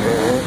Yeah.